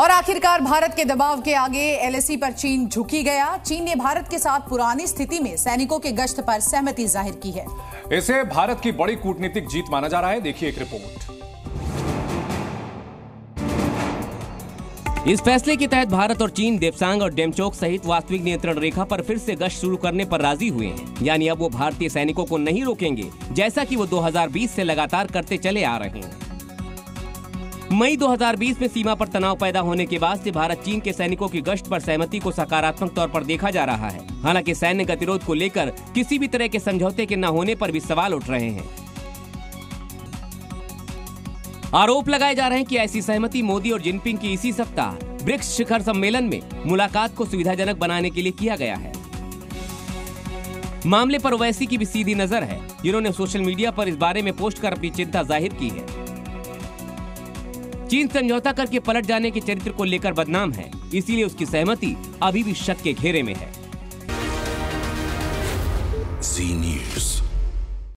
और आखिरकार भारत के दबाव के आगे एलएसी पर चीन झुकी गया। चीन ने भारत के साथ पुरानी स्थिति में सैनिकों के गश्त पर सहमति ज़ाहिर की है। इसे भारत की बड़ी कूटनीतिक जीत माना जा रहा है। देखिए एक रिपोर्ट। इस फैसले के तहत भारत और चीन देवसांग और डेमचोक सहित वास्तविक नियंत्रण रेखा पर फिर से गश्त शुरू करने पर राज़ी हुए हैं। यानी अब वो भारतीय सैनिकों को नहीं रोकेंगे जैसा कि वो 2020 से लगातार करते चले आ रहे हैं। मई 2020 में सीमा पर तनाव पैदा होने के बाद से भारत चीन के सैनिकों की गश्त पर सहमति को सकारात्मक तौर पर देखा जा रहा है। हालाँकि सैन्य गतिरोध को लेकर किसी भी तरह के समझौते के न होने पर भी सवाल उठ रहे हैं। आरोप लगाए जा रहे हैं कि ऐसी सहमति मोदी और जिनपिंग की इसी सप्ताह ब्रिक्स शिखर सम्मेलन में मुलाकात को सुविधाजनक बनाने के लिए किया गया है। मामले पर ओवैसी की भी सीधी नज़र है। जिन्होंने सोशल मीडिया पर इस बारे में पोस्ट कर अपनी चिंता ज़ाहिर की है। चीन समझौता करके पलट जाने के चरित्र को लेकर बदनाम है इसीलिए उसकी सहमति अभी भी शक के घेरे में है Z News.